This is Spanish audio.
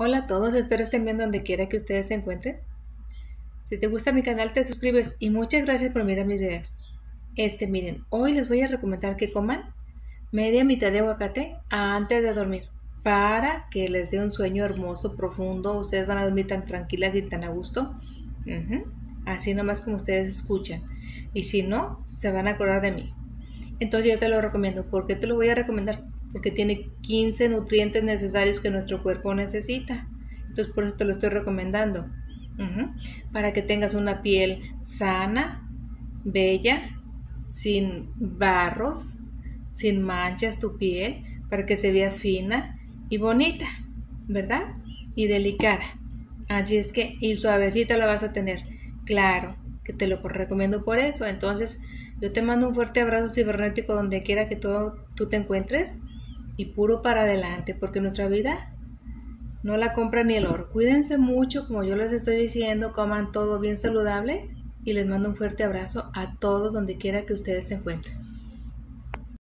Hola a todos, espero estén bien donde quiera que ustedes se encuentren. Si te gusta mi canal te suscribes y muchas gracias por mirar mis videos. Este, miren, hoy les voy a recomendar que coman media mitad de aguacate antes de dormir para que les dé un sueño hermoso, profundo. Ustedes van a dormir tan tranquilas y tan a gusto. Así nomás como ustedes escuchan. Y si no, se van a acordar de mí. Entonces yo te lo recomiendo. ¿Por qué te lo voy a recomendar? Porque tiene 15 nutrientes necesarios que nuestro cuerpo necesita. Entonces por eso te lo estoy recomendando. Para que tengas una piel sana, bella, sin barros, sin manchas tu piel, para que se vea fina y bonita, ¿verdad? Y delicada. Así es que, y suavecita la vas a tener. Claro, que te lo recomiendo por eso. Entonces, yo te mando un fuerte abrazo cibernético donde quiera que todo, tú te encuentres y puro para adelante, porque nuestra vida no la compra ni el oro. Cuídense mucho, como yo les estoy diciendo, coman todo bien saludable y les mando un fuerte abrazo a todos donde quiera que ustedes se encuentren.